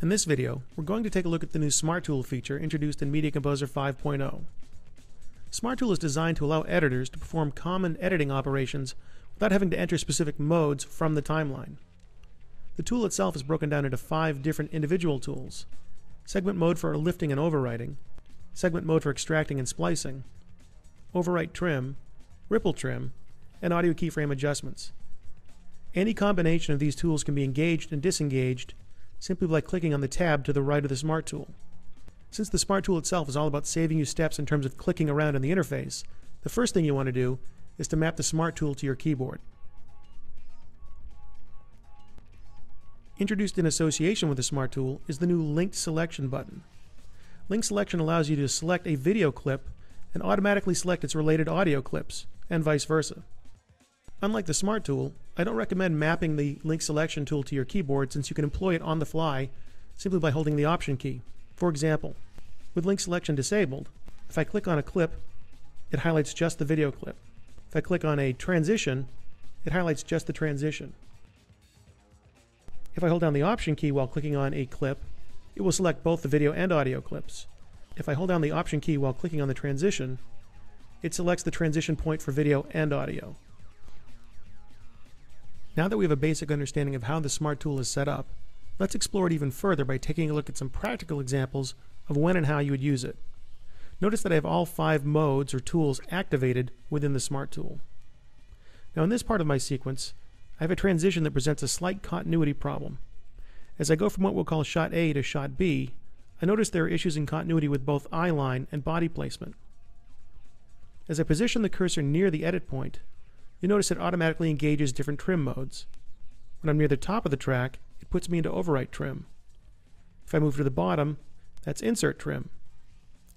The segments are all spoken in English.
In this video, we're going to take a look at the new Smart Tool feature introduced in Media Composer 5.0. Smart Tool is designed to allow editors to perform common editing operations without having to enter specific modes from the timeline. The tool itself is broken down into five different individual tools. Segment mode for lifting and overwriting, segment mode for extracting and splicing, overwrite trim, ripple trim, and audio keyframe adjustments. Any combination of these tools can be engaged and disengaged simply by clicking on the tab to the right of the Smart Tool. Since the Smart Tool itself is all about saving you steps in terms of clicking around in the interface, the first thing you want to do is to map the Smart Tool to your keyboard. Introduced in association with the Smart Tool is the new Linked Selection button. Link Selection allows you to select a video clip and automatically select its related audio clips, and vice versa. Unlike the Smart Tool, I don't recommend mapping the Link Selection tool to your keyboard since you can employ it on the fly simply by holding the Option key. For example, with Link Selection disabled, if I click on a clip, it highlights just the video clip. If I click on a transition, it highlights just the transition. If I hold down the Option key while clicking on a clip, it will select both the video and audio clips. If I hold down the Option key while clicking on the transition, it selects the transition point for video and audio. Now that we have a basic understanding of how the Smart Tool is set up, let's explore it even further by taking a look at some practical examples of when and how you would use it. Notice that I have all five modes or tools activated within the Smart Tool. Now in this part of my sequence, I have a transition that presents a slight continuity problem. As I go from what we'll call shot A to shot B, I notice there are issues in continuity with both eye line and body placement. As I position the cursor near the edit point, you notice it automatically engages different trim modes. When I'm near the top of the track, it puts me into overwrite trim. If I move to the bottom, that's insert trim.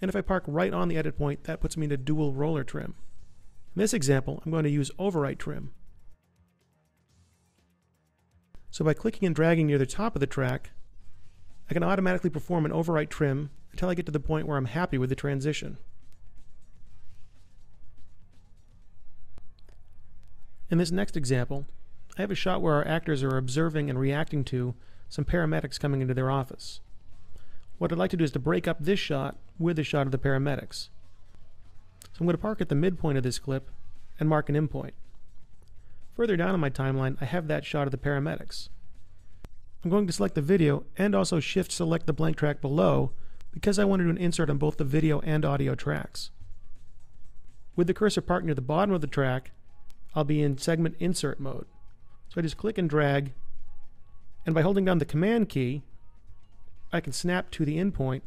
And if I park right on the edit point, that puts me into dual roller trim. In this example, I'm going to use overwrite trim. So by clicking and dragging near the top of the track, I can automatically perform an overwrite trim until I get to the point where I'm happy with the transition. In this next example, I have a shot where our actors are observing and reacting to some paramedics coming into their office. What I'd like to do is to break up this shot with a shot of the paramedics. So I'm going to park at the midpoint of this clip and mark an endpoint. Further down on my timeline, I have that shot of the paramedics. I'm going to select the video and also shift select the blank track below because I want to do an insert on both the video and audio tracks. With the cursor parked near the bottom of the track, I'll be in segment insert mode. So I just click and drag, and by holding down the command key, I can snap to the endpoint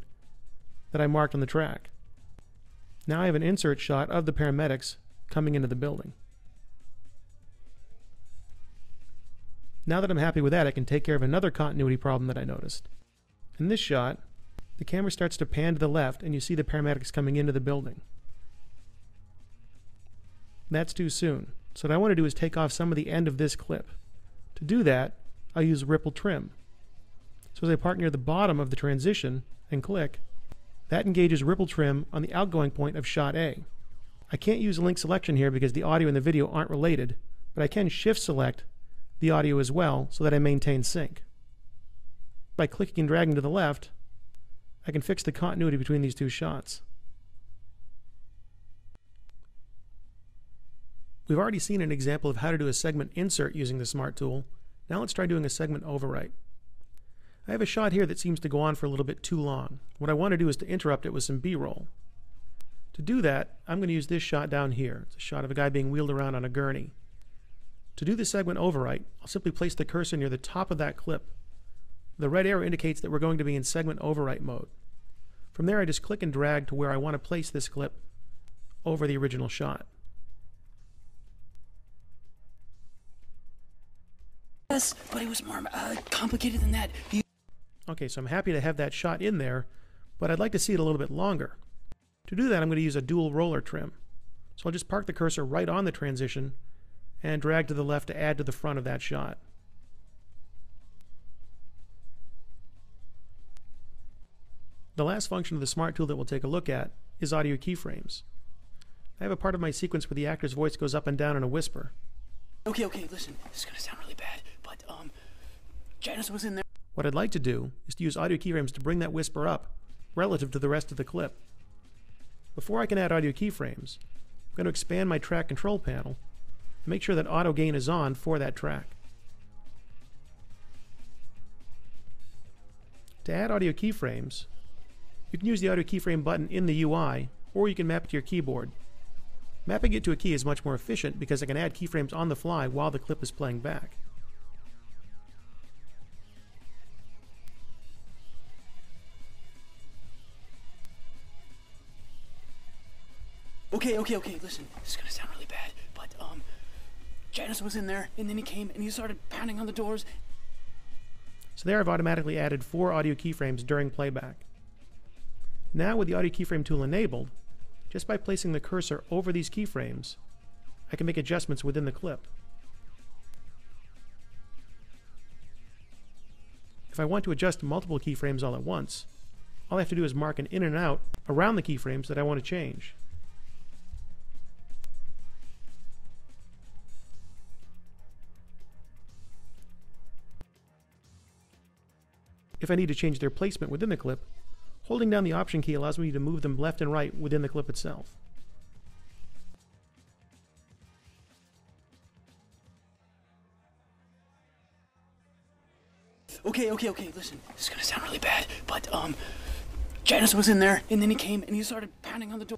that I marked on the track. Now I have an insert shot of the paramedics coming into the building. Now that I'm happy with that, I can take care of another continuity problem that I noticed. In this shot, the camera starts to pan to the left and you see the paramedics coming into the building. That's too soon. So what I want to do is take off some of the end of this clip. To do that, I'll use ripple trim. So as I park near the bottom of the transition and click, that engages ripple trim on the outgoing point of shot A. I can't use link selection here because the audio and the video aren't related, but I can shift select the audio as well so that I maintain sync. By clicking and dragging to the left, I can fix the continuity between these two shots. We've already seen an example of how to do a segment insert using the Smart Tool. Now let's try doing a segment overwrite. I have a shot here that seems to go on for a little bit too long. What I want to do is to interrupt it with some B-roll. To do that, I'm going to use this shot down here. It's a shot of a guy being wheeled around on a gurney. To do the segment overwrite, I'll simply place the cursor near the top of that clip. The red arrow indicates that we're going to be in segment overwrite mode. From there, I just click and drag to where I want to place this clip over the original shot. Yes, but it was more uh, complicated than that. You Okay, so I'm happy to have that shot in there, but I'd like to see it a little bit longer. To do that, I'm going to use a dual roller trim. So I'll just park the cursor right on the transition and drag to the left to add to the front of that shot. The last function of the Smart Tool that we'll take a look at is audio keyframes. I have a part of my sequence where the actor's voice goes up and down in a whisper. okay, okay, listen. This is gonna sound really bad, um, Janice was in there. What I'd like to do is to use audio keyframes to bring that whisper up relative to the rest of the clip. Before I can add audio keyframes, I'm going to expand my track control panel and make sure that auto gain is on for that track. To add audio keyframes, you can use the audio keyframe button in the UI, or you can map it to your keyboard. Mapping it to a key is much more efficient because I can add keyframes on the fly while the clip is playing back. Okay, okay, okay. Listen, this is gonna sound really bad, but um, Janice was in there, and then he came and he started pounding on the doors. So there I've automatically added four audio keyframes during playback. Now with the audio keyframe tool enabled, just by placing the cursor over these keyframes, I can make adjustments within the clip. If I want to adjust multiple keyframes all at once, all I have to do is mark an in and out around the keyframes that I want to change. If I need to change their placement within the clip, holding down the Option key allows me to move them left and right within the clip itself. Okay, okay, okay. Listen, this is gonna sound really bad, but um, Janice was in there, and then he came and he started pounding on the door.